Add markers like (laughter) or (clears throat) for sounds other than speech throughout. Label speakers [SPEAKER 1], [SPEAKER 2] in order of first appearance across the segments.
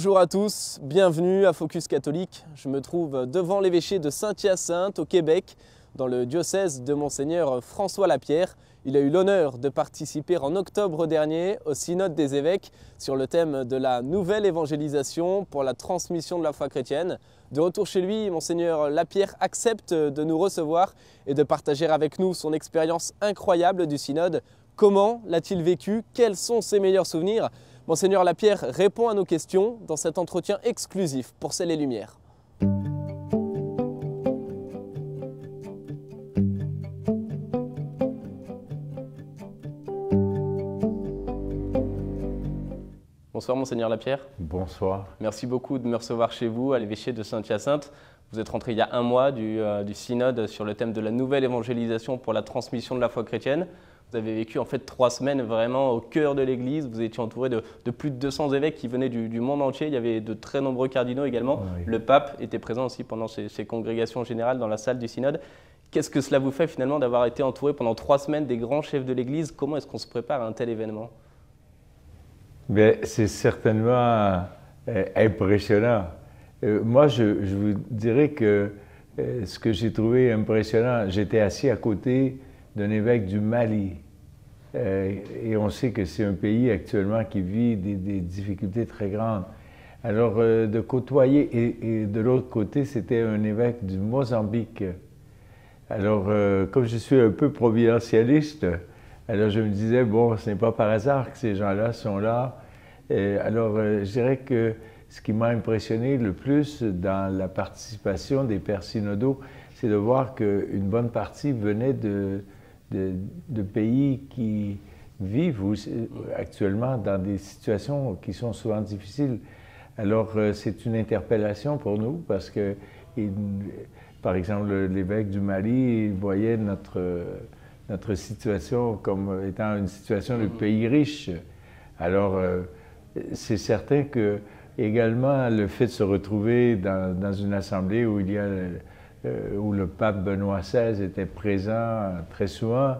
[SPEAKER 1] Bonjour à tous, bienvenue à Focus catholique. Je me trouve devant l'évêché de Saint-Hyacinthe au Québec, dans le diocèse de Monseigneur François Lapierre. Il a eu l'honneur de participer en octobre dernier au synode des évêques sur le thème de la nouvelle évangélisation pour la transmission de la foi chrétienne. De retour chez lui, Monseigneur Lapierre accepte de nous recevoir et de partager avec nous son expérience incroyable du synode. Comment l'a-t-il vécu? Quels sont ses meilleurs souvenirs? Monseigneur Lapierre répond à nos questions dans cet entretien exclusif pour Celles et Lumières. Bonsoir Monseigneur Lapierre.
[SPEAKER 2] Bonsoir.
[SPEAKER 1] Merci beaucoup de me recevoir chez vous à l'évêché de Saint-Hyacinthe. Vous êtes rentré il y a un mois du, euh, du synode sur le thème de la nouvelle évangélisation pour la transmission de la foi chrétienne. Vous avez vécu en fait trois semaines vraiment au cœur de l'Église. Vous étiez entouré de, de, plus de 200 évêques qui venaient du, du, monde entier. Il y avait de très nombreux cardinaux également. Oui. Le pape était présent aussi pendant ces, ces, congrégations générales dans la salle du synode. Qu'est-ce que cela vous fait finalement d'avoir été entouré pendant trois semaines des grands chefs de l'Église? Comment est-ce qu'on se prépare à un tel événement?
[SPEAKER 2] C'est certainement euh, impressionnant. Euh, moi, je, je, vous dirais que euh, ce que j'ai trouvé impressionnant, j'étais assis à côté d'un évêque du Mali. Euh, et on sait que c'est un pays actuellement qui vit des, difficultés très grandes. Alors, euh, de côtoyer, et, de l'autre côté, c'était un évêque du Mozambique. Alors, euh, comme je suis un peu providentialiste, alors je me disais, bon, ce n'est pas par hasard que ces gens-là sont là. Alors, je dirais que ce qui m'a impressionné le plus dans la participation des pères synodaux, c'est de voir qu'une bonne partie venait de, de, de, pays qui vivent actuellement dans des situations qui sont souvent difficiles. Alors, euh, c'est une interpellation pour nous parce que, il, par exemple, l'évêque du Mali voyait notre, notre situation comme étant une situation de pays riche. Alors, euh, c'est certain que également le fait de se retrouver dans, dans une assemblée où il y a euh, où le pape Benoît XVI était présent très souvent,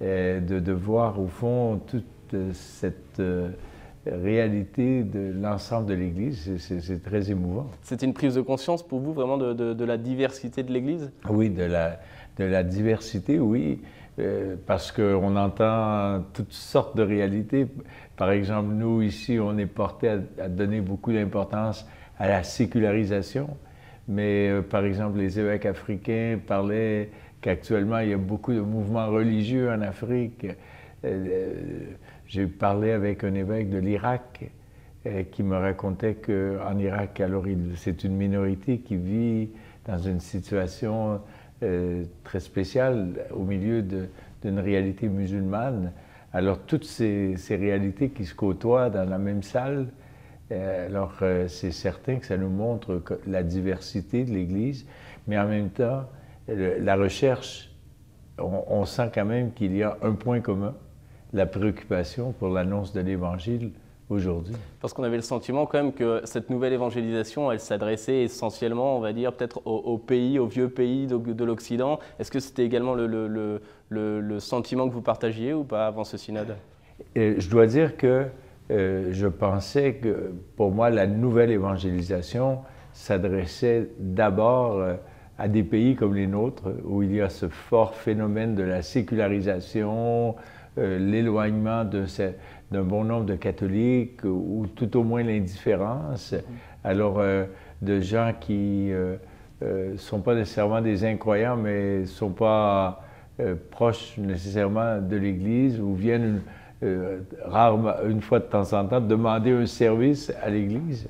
[SPEAKER 2] et de, de voir au fond toute cette euh, réalité de l'ensemble de l'Église, c'est très émouvant.
[SPEAKER 1] C'était une prise de conscience pour vous vraiment de, de, de la diversité de l'Église?
[SPEAKER 2] Oui, de la, de la diversité, oui, euh, parce qu'on entend toutes sortes de réalités. Par exemple, nous, ici, on est porté à, à donner beaucoup d'importance à la sécularisation. Mais euh, par exemple, les évêques africains parlaient qu'actuellement, il y a beaucoup de mouvements religieux en Afrique. Euh, J'ai parlé avec un évêque de l'Irak euh, qui me racontait qu'en Irak, alors c'est une minorité qui vit dans une situation euh, très spéciale au milieu d'une réalité musulmane. Alors toutes ces, réalités qui se côtoient dans la même salle, euh, alors, euh, c'est certain que ça nous montre la diversité de l'Église, mais en même temps, la recherche, on, on sent quand même qu'il y a un point commun, la préoccupation pour l'annonce de l'Évangile aujourd'hui.
[SPEAKER 1] Parce qu'on avait le sentiment quand même que cette nouvelle évangélisation, elle s'adressait essentiellement, on va dire, peut-être aux, aux, pays, aux vieux pays de, de l'Occident. Est-ce que c'était également le, le, le, le, sentiment que vous partagiez ou pas avant ce synode?
[SPEAKER 2] Et Je dois dire que euh, je pensais que pour moi, la nouvelle évangélisation s'adressait d'abord euh, à des pays comme les nôtres, où il y a ce fort phénomène de la sécularisation, euh, l'éloignement d'un bon nombre de catholiques, ou tout au moins l'indifférence. Alors, de gens qui ne sont pas nécessairement des incroyants, mais ne sont pas proches nécessairement de l'Église, ou viennent euh, rarement, une fois de temps en temps, demander un service à l'Église.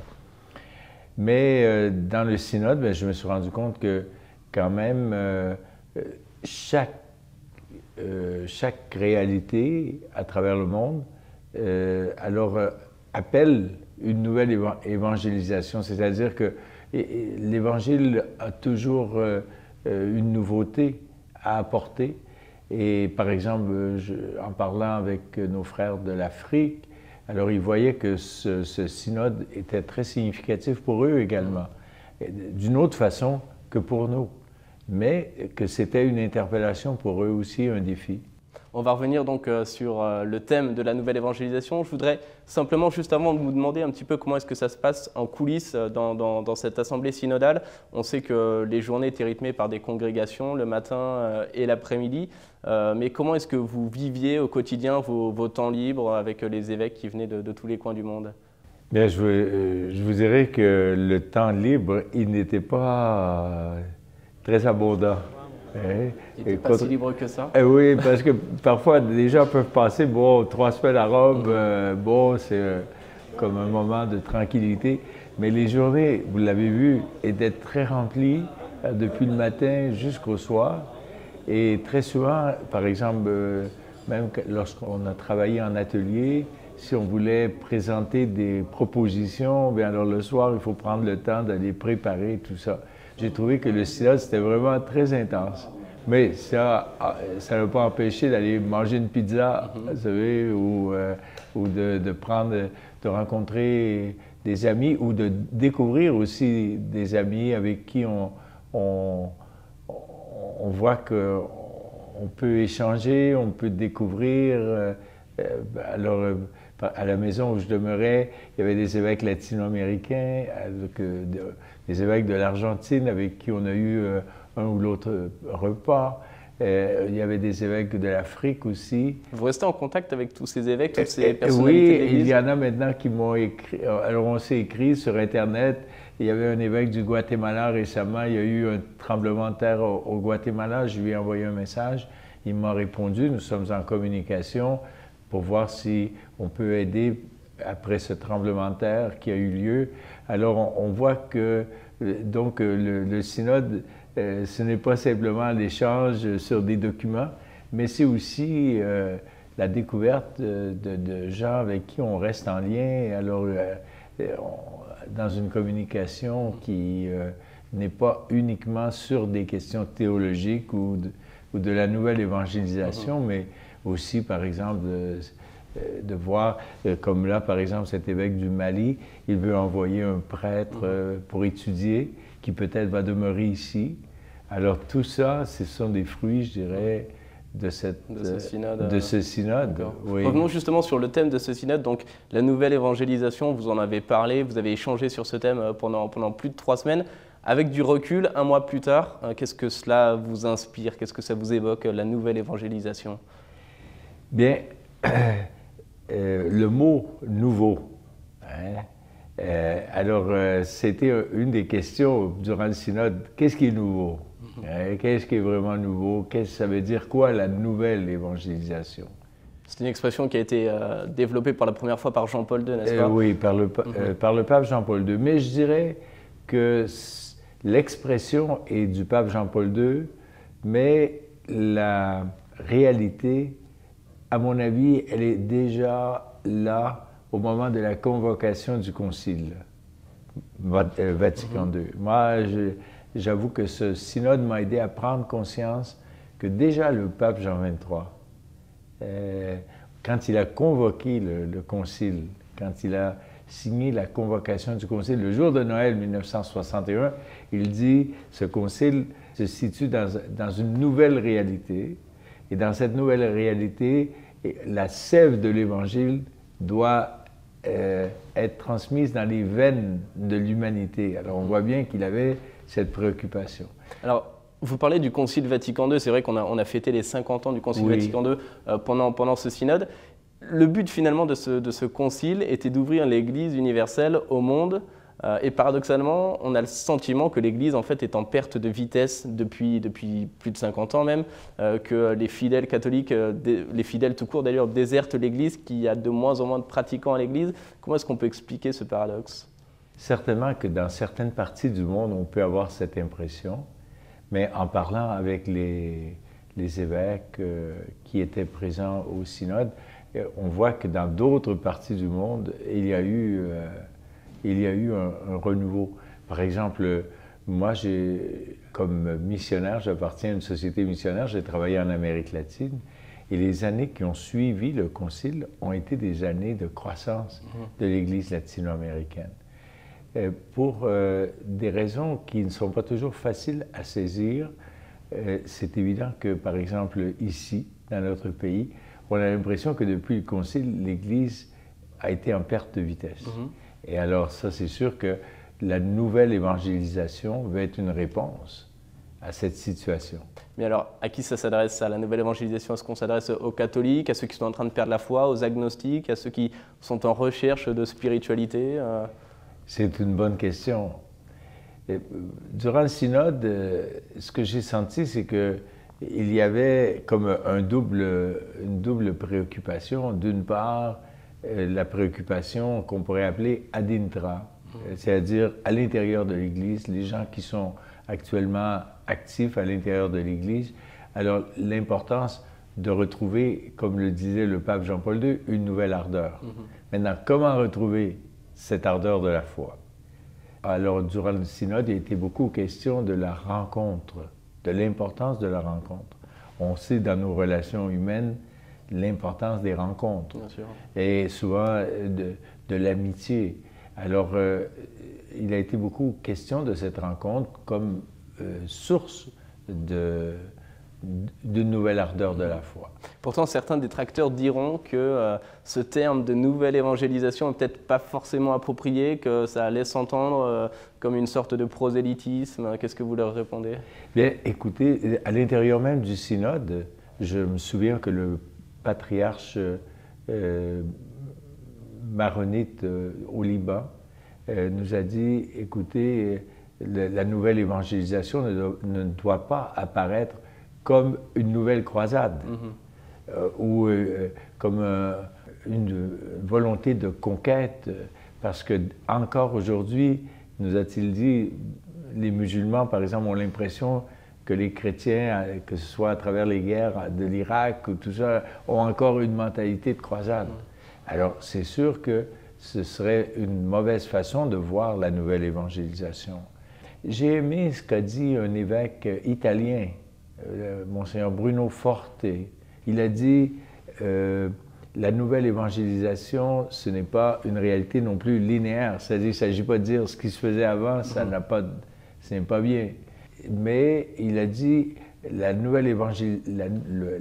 [SPEAKER 2] Mais euh, dans le synode, bien, je me suis rendu compte que quand même, euh, chaque, euh, chaque réalité à travers le monde, alors appelle une nouvelle évangélisation, c'est-à-dire que l'Évangile a toujours une nouveauté à apporter et par exemple, en parlant avec nos frères de l'Afrique, alors ils voyaient que ce, synode était très significatif pour eux également, d'une autre façon que pour nous, mais que c'était une interpellation pour eux aussi, un défi.
[SPEAKER 1] On va revenir donc euh, sur euh, le thème de la nouvelle évangélisation. Je voudrais simplement, juste avant vous demander un petit peu comment est-ce que ça se passe en coulisses euh, dans, cette assemblée synodale. On sait que les journées étaient rythmées par des congrégations le matin et l'après-midi. mais comment est-ce que vous viviez au quotidien vos, temps libres avec les évêques qui venaient de, tous les coins du monde?
[SPEAKER 2] Bien, je vous dirais que le temps libre, il n'était pas très abondant.
[SPEAKER 1] Il n'était pas si libre que ça?
[SPEAKER 2] Eh oui, parce que parfois, les gens peuvent passer, bon, trois semaines à Rome, mm-hmm. euh, bon, c'est euh, comme un moment de tranquillité. Mais les journées, vous l'avez vu, étaient très remplies euh, depuis le matin jusqu'au soir. Et très souvent, par exemple, même lorsqu'on a travaillé en atelier, si on voulait présenter des propositions, bien alors le soir, il faut prendre le temps d'aller préparer tout ça j'ai trouvé que le synode, c'était vraiment très intense. Mais ça ah, ça n'a pas empêché d'aller manger une pizza, mhm. vous savez, ou, euh, ou de, de, prendre, de rencontrer des amis ou de découvrir aussi des amis avec qui on, on, on voit qu'on peut échanger, on peut découvrir. Euh, euh, alors, à la maison où je demeurais, il y avait des évêques latino-américains, des évêques de l'Argentine avec qui on a eu euh, un ou l'autre euh, repas. Euh, il y avait des évêques de l'Afrique aussi.
[SPEAKER 1] Vous restez en contact avec tous ces évêques, toutes ces personnalités
[SPEAKER 2] Oui, il y en a maintenant qui m'ont écrit. Alors on s'est écrit sur Internet. Il y avait un évêque du Guatemala récemment. Il y a eu un tremblement de terre au, au Guatemala. Je lui ai envoyé un message. Il m'a répondu. Nous sommes en communication pour voir si on peut aider après ce tremblement de terre qui a eu lieu. Alors, on, voit que euh, donc euh, le, synode, euh, ce n'est pas simplement l'échange sur des documents, mais c'est aussi la découverte de, gens avec qui on reste en lien. Alors, dans une communication qui n'est pas uniquement sur des questions théologiques ou de, la nouvelle évangélisation, mm-hmm. mais aussi, par exemple, de voir, euh, comme là, par exemple, cet évêque du Mali, il veut envoyer un prêtre euh, pour étudier, qui peut-être va demeurer ici. Alors tout ça, ce sont des fruits, je dirais, de, cette,
[SPEAKER 1] de ce synode.
[SPEAKER 2] De ce synode
[SPEAKER 1] oui. Revenons justement sur le thème de ce synode, donc la nouvelle évangélisation, vous en avez parlé, vous avez échangé sur ce thème pendant, pendant plus de trois semaines. Avec du recul, un mois plus tard, qu'est-ce que cela vous inspire? Qu'est-ce que ça vous évoque, la nouvelle évangélisation?
[SPEAKER 2] Bien, (clears throat) Euh, le mot nouveau. Hein? Euh, alors, euh, c'était une des questions durant le synode. Qu'est-ce qui est nouveau? Mhm. Hein, qu'est-ce qui est vraiment nouveau? Qu'est-ce que ça veut dire? Quoi la nouvelle évangélisation?
[SPEAKER 1] C'est une expression qui a été développée pour la première fois par Jean-Paul II, n'est-ce pas?
[SPEAKER 2] oui, par le, mhm. par le pape Jean-Paul II. Mais je dirais que l'expression est du pape Jean-Paul II, mais la réalité à mon avis, elle est déjà là au moment de la convocation du Concile euh, Vatican II. Mhm. Moi, j'avoue que ce synode m'a aidé à prendre conscience que déjà le pape Jean XXIII, euh, quand il a convoqué le, Concile, quand il a signé la convocation du Concile, le jour de Noël 1961, il dit, ce Concile se situe dans, dans une nouvelle réalité, et dans cette nouvelle réalité, la sève de l'Évangile doit euh, être transmise dans les veines de l'humanité. Alors on voit bien qu'il avait cette préoccupation.
[SPEAKER 1] Alors, vous parlez du Concile Vatican II, c'est vrai qu'on a, on a fêté les 50 ans du Concile Vatican II euh, pendant, pendant ce synode. Le but finalement de ce, de ce concile était d'ouvrir l'Église universelle au monde et paradoxalement, on a le sentiment que l'Église en fait est en perte de vitesse depuis, depuis plus de 50 ans même, euh, que les fidèles catholiques, euh, les fidèles tout court d'ailleurs, désertent l'Église, qu'il y a de moins en moins de pratiquants à l'Église. Comment est-ce qu'on peut expliquer ce paradoxe?
[SPEAKER 2] Certainement que dans certaines parties du monde, on peut avoir cette impression, mais en parlant avec les évêques qui étaient présents au synode, on voit que dans d'autres parties du monde, il y a eu il y a eu un, renouveau. Par exemple, moi, comme missionnaire, j'appartiens à une société missionnaire, j'ai travaillé en Amérique latine. Et les années qui ont suivi le Concile ont été des années de croissance mm-hmm. de l'Église latino-américaine. Euh, pour euh, des raisons qui ne sont pas toujours faciles à saisir, euh, c'est évident que, par exemple, ici, dans notre pays. On a l'impression que depuis le Concile, l'Église a été en perte de vitesse. Mhm. Et alors, ça, c'est sûr que la nouvelle évangélisation va être une réponse à cette situation.
[SPEAKER 1] Mais alors, à qui ça s'adresse, à la nouvelle évangélisation? Est-ce qu'on s'adresse aux catholiques, à ceux qui sont en train de perdre la foi, aux agnostiques, à ceux qui sont en recherche de spiritualité euh?
[SPEAKER 2] C'est une bonne question. Durant le synode, euh, ce que j'ai senti, c'est que il y avait comme un double, une double préoccupation. D'une part, la préoccupation qu'on pourrait appeler adintra, mmh. c'est-à-dire à l'intérieur de l'Église, les gens qui sont actuellement actifs à l'intérieur de l'Église. Alors, l'importance de retrouver, comme le disait le pape Jean-Paul II, une nouvelle ardeur. Mhm. Maintenant, comment retrouver cette ardeur de la foi? Alors, durant le synode, il a été beaucoup question de la rencontre, de l'importance de la rencontre. On sait dans nos relations humaines l'importance des rencontres. Et souvent de, de l'amitié. Alors, euh, il a été beaucoup question de cette rencontre comme euh, source de, d'une nouvelle ardeur de la foi.
[SPEAKER 1] Pourtant, certains détracteurs diront que euh, ce terme de nouvelle évangélisation n'est peut-être pas forcément approprié, que ça laisse entendre euh, comme une sorte de prosélytisme. Qu'est-ce que vous leur répondez?
[SPEAKER 2] Bien, écoutez, à l'intérieur même du synode, je me souviens que le patriarche maronite au Liban euh, nous a dit, écoutez, la nouvelle évangélisation ne doit, pas apparaître comme une nouvelle croisade euh, ou euh, comme une volonté de conquête, parce que encore aujourd'hui, nous a-t-il dit, les musulmans, par exemple, ont l'impression que les chrétiens, que ce soit à travers les guerres de l'Irak ou tout ça, ont encore une mentalité de croisade. Mm. Alors, c'est sûr que ce serait une mauvaise façon de voir la nouvelle évangélisation. J'ai aimé ce qu'a dit un évêque italien, euh, Monseigneur Bruno Forte. Il a dit euh, la nouvelle évangélisation, ce n'est pas une réalité non plus linéaire. C'est-à-dire, il ne s'agit pas de dire ce qui se faisait avant, ça n'a pas, ce n'est pas bien. Mais il a dit la nouvelle évangile, la,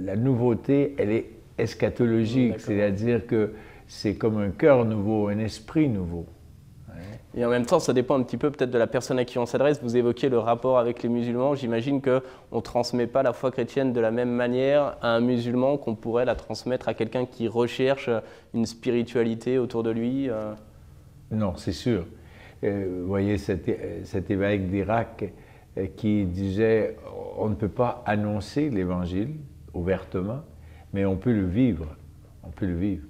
[SPEAKER 2] la nouveauté, elle est eschatologique, c'est-à-dire que c'est comme un cœur nouveau, un esprit nouveau.
[SPEAKER 1] Et en même temps, ça dépend un petit peu peut-être de la personne à qui on s'adresse. Vous évoquiez le rapport avec les musulmans. J'imagine qu'on ne transmet pas la foi chrétienne de la même manière à un musulman qu'on pourrait la transmettre à quelqu'un qui recherche une spiritualité autour de lui. Euh.
[SPEAKER 2] Non, c'est sûr. Euh, vous voyez cet, cet évêque d'Irak qui disait on ne peut pas annoncer l'Évangile ouvertement, mais on peut le vivre. On peut le vivre.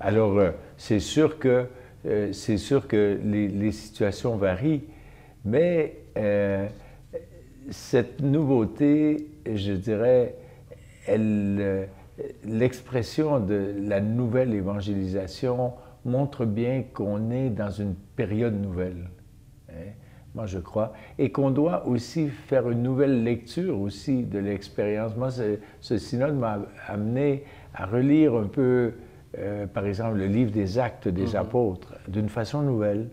[SPEAKER 2] Alors, euh, c'est sûr que, euh, c'est sûr que les, situations varient, mais euh, cette nouveauté, je dirais, l'expression de la nouvelle évangélisation montre bien qu'on est dans une période nouvelle. Hein, moi, je crois, et qu'on doit aussi faire une nouvelle lecture aussi de l'expérience. Moi, ce synode m'a amené à relire un peu euh, par exemple, le livre des actes des mhm. apôtres d'une façon nouvelle,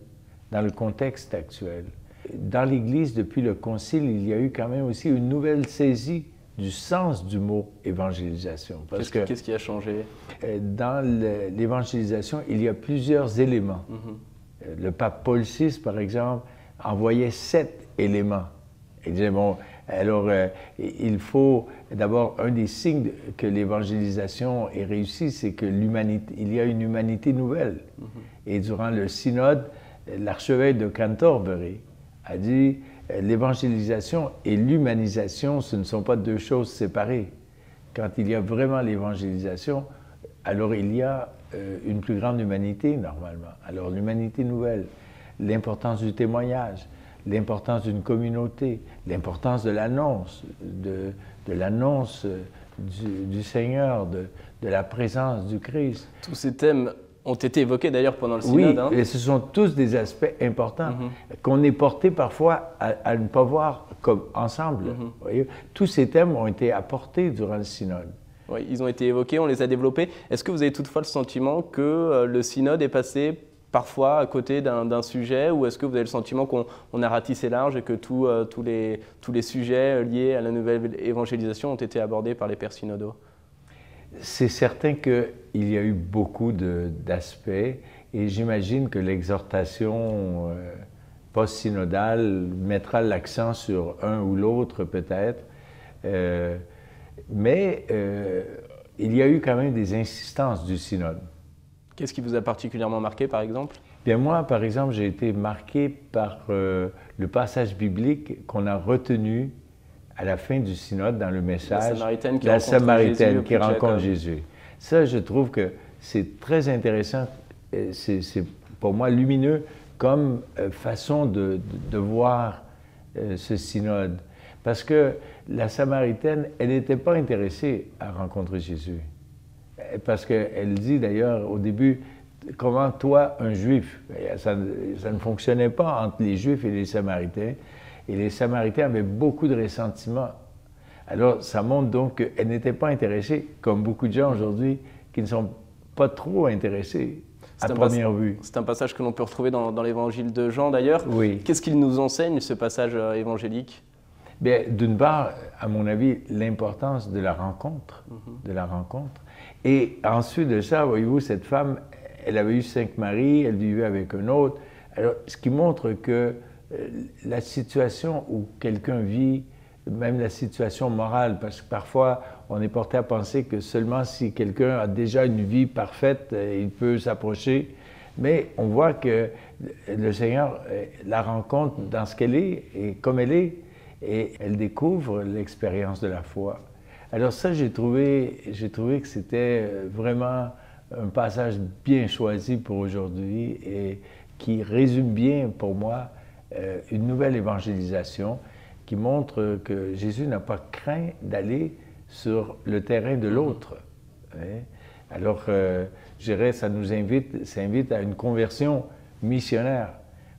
[SPEAKER 2] dans le contexte actuel. Dans l'Église, depuis le Concile, il y a eu quand même aussi une nouvelle saisie du sens du mot évangélisation.
[SPEAKER 1] Qu'est-ce qui a changé?
[SPEAKER 2] Euh, Dans l'évangélisation, il y a plusieurs éléments. Mhm. Euh, le pape Paul VI, par exemple, envoyait sept éléments. Il disait, bon, alors, euh, il faut d'abord, un des signes que l'évangélisation est réussie, c'est que l'humanité, il y a une humanité nouvelle. Mm-hmm. Et durant le synode, l'archevêque de Canterbury a dit l'évangélisation et l'humanisation, ce ne sont pas deux choses séparées. Quand il y a vraiment l'évangélisation, alors il y a euh, une plus grande humanité normalement. Alors l'humanité nouvelle, l'importance du témoignage, l'importance d'une communauté, l'importance de l'annonce, de, de l'annonce du, Seigneur, de, de, la présence du Christ.
[SPEAKER 1] Tous ces thèmes ont été évoqués d'ailleurs pendant le synode.
[SPEAKER 2] Oui, hein. et ce sont tous des aspects importants mhm. qu'on est porté parfois à, ne pas voir comme ensemble. Mhm. voyez? Tous ces thèmes ont été apportés durant le synode.
[SPEAKER 1] Oui, ils ont été évoqués, on les a développés. Est-ce que vous avez toutefois le sentiment que euh, le synode est passé parfois à côté d'un sujet ou est-ce que vous avez le sentiment qu'on a ratissé large et que euh, tous, les, tous les sujets liés à la nouvelle évangélisation ont été abordés par les pères synodaux?
[SPEAKER 2] C'est certain qu'il y a eu beaucoup d'aspects et j'imagine que l'exhortation euh, post-synodale mettra l'accent sur un ou l'autre peut-être. Euh, mais euh, il y a eu quand même des insistances du synode.
[SPEAKER 1] Qu'est-ce qui vous a particulièrement marqué par exemple?
[SPEAKER 2] Bien moi, par exemple, j'ai été marqué par le passage biblique qu'on a retenu à la fin du synode dans le message,
[SPEAKER 1] la Samaritaine
[SPEAKER 2] qui rencontre, Jésus, Ça, je trouve que c'est très intéressant, c'est pour moi lumineux comme euh, façon de, voir euh, ce synode. Parce que la Samaritaine, elle n'était pas intéressée à rencontrer Jésus. Parce qu'elle dit d'ailleurs au début, comment toi, un juif, ça, ça, ne fonctionnait pas entre les juifs et les Samaritains, et les Samaritains avaient beaucoup de ressentiment. Alors, ça montre donc qu'elle n'était pas intéressée, comme beaucoup de gens aujourd'hui qui ne sont pas trop intéressés à première vue.
[SPEAKER 1] C'est un passage que l'on peut retrouver dans, l'évangile de Jean d'ailleurs.
[SPEAKER 2] Oui.
[SPEAKER 1] Qu'est-ce qu'il nous enseigne, ce passage euh, évangélique?
[SPEAKER 2] Bien, d'une part, à mon avis, l'importance de la rencontre, mhm. de la rencontre. Et ensuite de ça, voyez-vous, cette femme, elle avait eu cinq maris, elle vivait avec un autre. Alors, ce qui montre que euh, la situation où quelqu'un vit, même la situation morale, parce que parfois on est porté à penser que seulement si quelqu'un a déjà une vie parfaite, euh, il peut s'approcher. Mais on voit que le Seigneur euh, la rencontre dans ce qu'elle est et comme elle est, et elle découvre l'expérience de la foi. Alors ça, j'ai trouvé, j'ai trouvé que c'était vraiment un passage bien choisi pour aujourd'hui et qui résume bien pour moi euh, une nouvelle évangélisation qui montre que Jésus n'a pas craint d'aller sur le terrain de l'autre. Hein. Alors, euh, je dirais, ça nous invite, ça à une conversion missionnaire.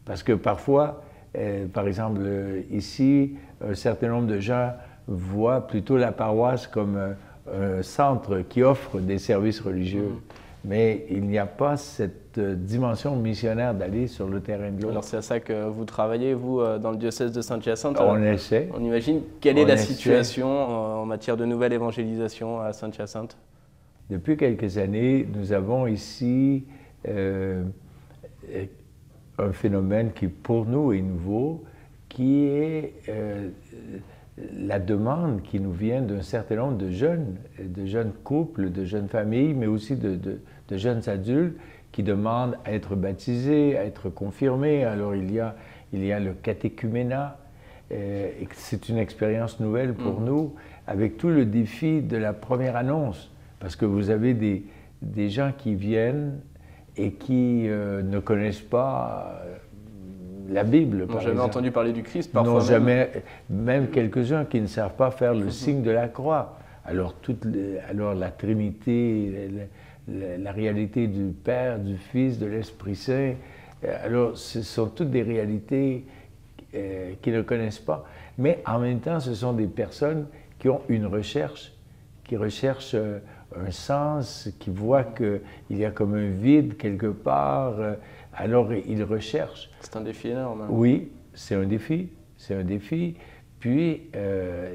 [SPEAKER 2] Parce que parfois, euh, par exemple, ici, un certain nombre de gens voient plutôt la paroisse comme un centre qui offre des services religieux. Mm. Mais il n'y a pas cette dimension missionnaire d'aller sur le terrain de l'autre.
[SPEAKER 1] Alors c'est à ça que vous travaillez, vous, euh, dans le diocèse de Saint-Hyacinthe?
[SPEAKER 2] On essaie.
[SPEAKER 1] On imagine. Quelle est la situation euh, en matière de nouvelle évangélisation à Saint-Hyacinthe?
[SPEAKER 2] Depuis quelques années, nous avons ici euh, un phénomène qui pour nous est nouveau, qui est la demande qui nous vient d'un certain nombre de jeunes, de jeunes couples, de jeunes familles, mais aussi de, de jeunes adultes qui demandent à être baptisés, à être confirmés. Alors il y a, il y a le catéchuménat, euh, c'est une expérience nouvelle pour mm. nous, avec tout le défi de la première annonce, parce que vous avez des, des gens qui viennent et qui euh, ne connaissent pas euh, la Bible.
[SPEAKER 1] N'ont jamais entendu parler du Christ, parfois. N'ont
[SPEAKER 2] jamais, même quelques-uns qui ne savent pas faire le signe de la croix. Alors, toute alors la Trinité, la, réalité du Père, du Fils, de l'Esprit Saint. Euh, alors, ce sont toutes des réalités euh, qu'ils ne connaissent pas. Mais en même temps, ce sont des personnes qui ont une recherche, qui recherchent euh, un sens, qui voient qu'il y a comme un vide quelque part. alors, ils recherchent.
[SPEAKER 1] C'est un défi énorme. Hein.
[SPEAKER 2] Oui, c'est un défi. C'est un défi. Puis,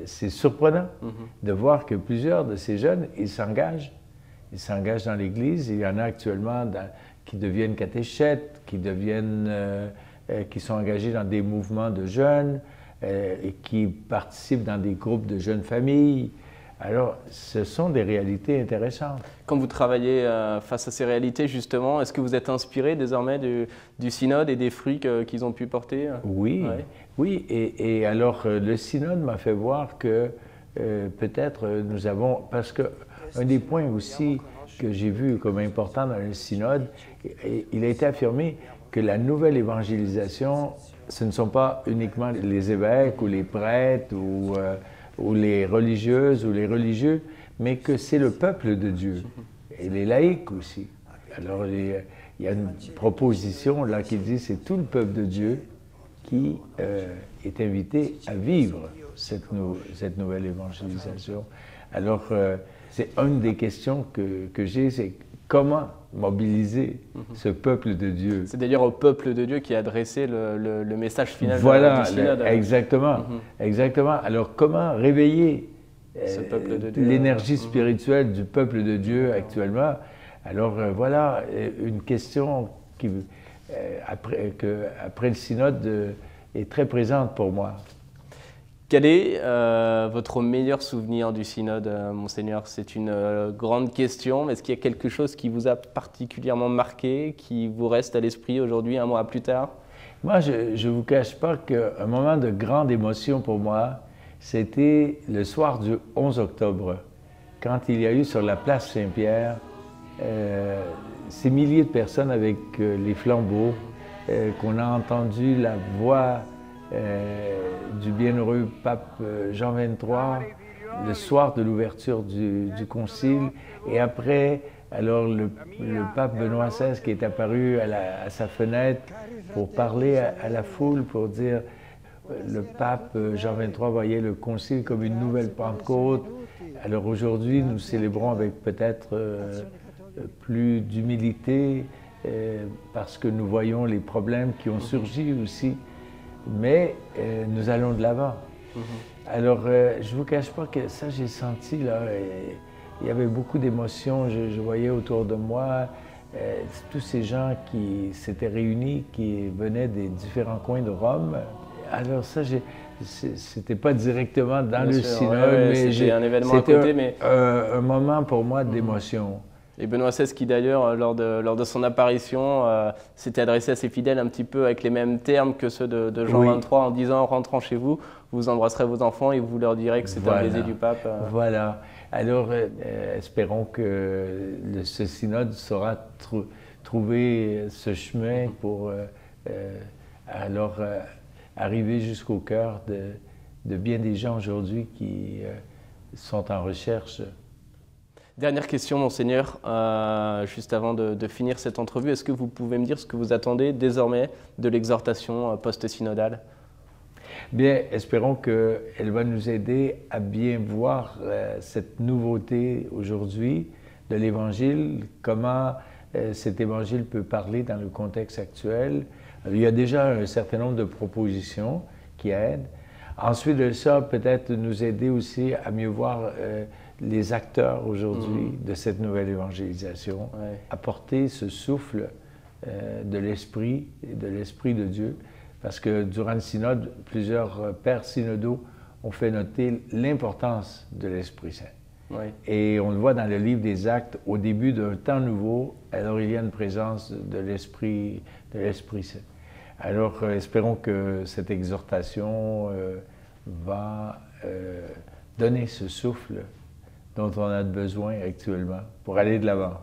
[SPEAKER 2] c'est surprenant mm-hmm. de voir que plusieurs de ces jeunes, ils s'engagent ils s'engagent dans l'Église. Il y en a actuellement qui deviennent catéchètes, qui, deviennent, euh, euh, qui sont engagés dans des mouvements de jeunes euh, et qui participent dans des groupes de jeunes familles. Alors, ce sont des réalités intéressantes.
[SPEAKER 1] Quand vous travaillez face à ces réalités, justement, est-ce que vous êtes inspiré désormais du, synode et des fruits qu'ils ont pu porter
[SPEAKER 2] Oui, oui. Et, et, alors, le synode m'a fait voir que peut-être nous avons... Parce que un des points aussi que j'ai vu comme important dans le synode, il a été affirmé que la nouvelle évangélisation, ce ne sont pas uniquement les évêques ou les prêtres ou, euh, ou les religieuses ou les religieux, mais que c'est le peuple de Dieu et les laïcs aussi. Alors il y a une proposition là qui dit c'est tout le peuple de Dieu qui euh, est invité à vivre cette, nouvelle évangélisation. Alors euh, c'est une des questions que, que j'ai, c'est comment mobiliser mhm. ce peuple de Dieu.
[SPEAKER 1] C'est d'ailleurs au peuple de Dieu qui a adressé le, le, message final
[SPEAKER 2] voilà, du synode. exactement, mhm. exactement. Alors comment réveiller l'énergie spirituelle du peuple de Dieu actuellement? Alors voilà, une question qui, après, que, après le synode, est très présente pour moi.
[SPEAKER 1] Quel est euh, votre meilleur souvenir du synode, euh, monseigneur? C'est une euh, grande question. Est-ce qu'il y a quelque chose qui vous a particulièrement marqué, qui vous reste à l'esprit aujourd'hui, un mois plus tard?
[SPEAKER 2] Moi, je ne vous cache pas qu'un moment de grande émotion pour moi, c'était le soir du 11 octobre, quand il y a eu sur la place Saint-Pierre ces milliers de personnes avec les flambeaux, qu'on a entendu la voix du bienheureux pape euh, Jean XXIII le soir de l'ouverture du, concile. Et après, alors le, pape Benoît XVI qui est apparu à, sa fenêtre pour parler à, la foule, pour dire euh, le pape Jean XXIII voyait le concile comme une nouvelle Pentecôte. Alors aujourd'hui, nous célébrons avec peut-être plus d'humilité parce que nous voyons les problèmes qui ont surgi aussi mais euh, nous allons de l'avant. Mhm. Alors, euh, je ne vous cache pas que ça, j'ai senti, là, il y avait beaucoup d'émotions, je, voyais autour de moi euh, tous ces gens qui s'étaient réunis, qui venaient des différents coins de Rome. Alors ça, c'était pas directement dans le synode,
[SPEAKER 1] mais c'était un événement à côté, mais...
[SPEAKER 2] un moment pour moi d'émotion.
[SPEAKER 1] Et Benoît XVI, qui d'ailleurs, euh, lors de, lors de son apparition, euh, s'était adressé à ses fidèles un petit peu avec les mêmes termes que ceux de, Jean XXIII, en disant en rentrant chez vous, vous embrasserez vos enfants et vous leur direz que c'est un baiser du pape. Euh.
[SPEAKER 2] Voilà. Alors, espérons que ce synode saura trouver ce chemin pour alors arriver jusqu'au cœur de, de, bien des gens aujourd'hui qui sont en recherche
[SPEAKER 1] Dernière question, monseigneur, euh, juste avant de, finir cette entrevue, est-ce que vous pouvez me dire ce que vous attendez désormais de l'exhortation euh, post-synodale?
[SPEAKER 2] Bien, espérons qu'elle va nous aider à bien voir euh, cette nouveauté aujourd'hui de l'Évangile, comment cet Évangile peut parler dans le contexte actuel. Il y a déjà un certain nombre de propositions qui aident. Ensuite de ça, peut-être nous aider aussi à mieux voir les acteurs aujourd'hui mm. de cette nouvelle évangélisation, apporter ce souffle euh, de l'esprit et de l'esprit de Dieu. Parce que durant le synode, plusieurs euh, pères synodaux ont fait noter l'importance de l'Esprit Saint. Et on le voit dans le livre des Actes, au début d'un temps nouveau, alors il y a une présence de l'Esprit, de l'Esprit Saint. Alors euh, espérons que cette exhortation va donner ce souffle dont on a besoin actuellement pour aller de l'avant.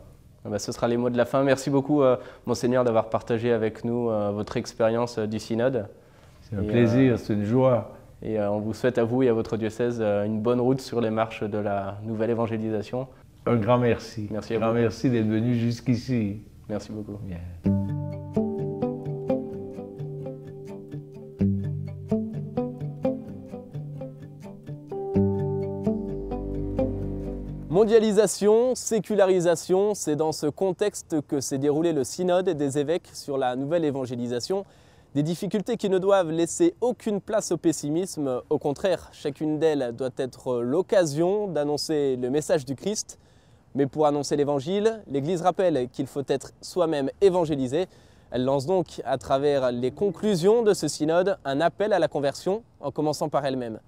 [SPEAKER 1] Ah bah, ce sera les mots de la fin. Merci beaucoup, euh, Monseigneur, d'avoir partagé avec nous euh, votre expérience euh, du synode.
[SPEAKER 2] C'est un plaisir, c'est une joie.
[SPEAKER 1] Et on vous souhaite à vous et à votre diocèse une bonne route sur les marches de la nouvelle évangélisation.
[SPEAKER 2] Un grand merci.
[SPEAKER 1] Merci
[SPEAKER 2] à
[SPEAKER 1] vous.
[SPEAKER 2] Un grand merci d'être venu jusqu'ici.
[SPEAKER 1] Merci beaucoup. Mondialisation, sécularisation, c'est dans ce contexte que s'est déroulé le synode des évêques sur la nouvelle évangélisation. Des difficultés qui ne doivent laisser aucune place au pessimisme. Au contraire, chacune d'elles doit être l'occasion d'annoncer le message du Christ. Mais pour annoncer l'évangile, l'Église rappelle qu'il faut être soi-même évangélisé. Elle lance donc, à travers les conclusions de ce synode, un appel à la conversion, en commençant par elle-même.